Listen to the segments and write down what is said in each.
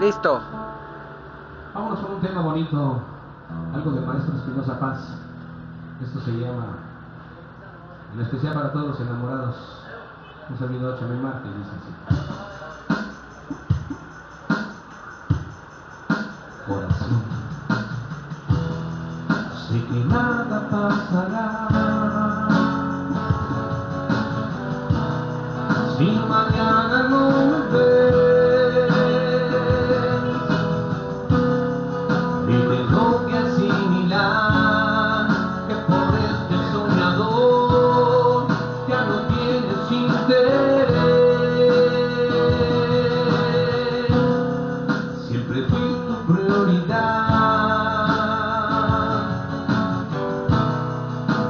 Listo. Vámonos con un tema bonito, algo de Maestro Espinosa Paz. Esto se llama, en especial para todos los enamorados, un servidor Chamel Marte, dice así.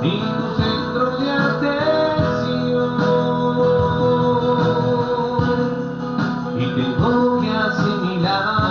En el centro de atención y tengo que asimilar.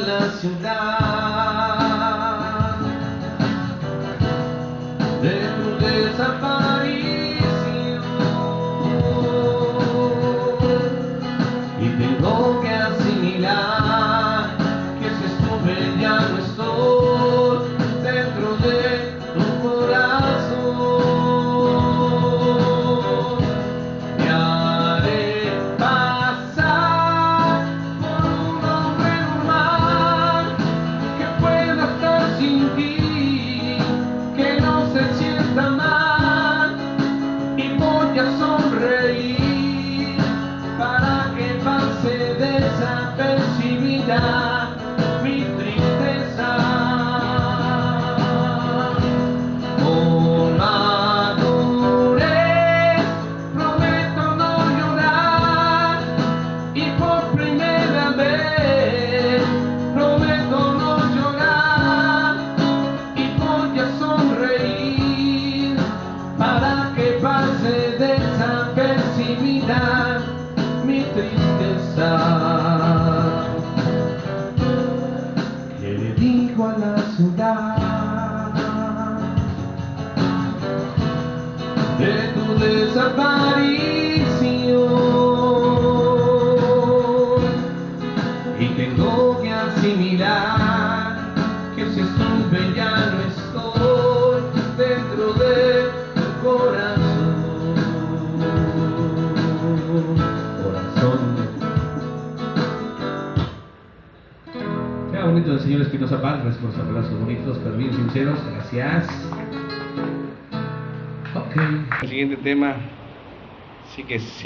la ciudad. Mi tristeza, oh madre, prometo no llorar, y por primera vez prometo no llorar, y voy a sonreír, para que pase de esa persimidad mi tristeza. ya no estoy dentro de tu corazón. Corazón. Qué bonito el señor Espinosa Paz, gracias por sus aplausos bonitos, pero bien sinceros, gracias. Ok. El siguiente tema, sí que sí.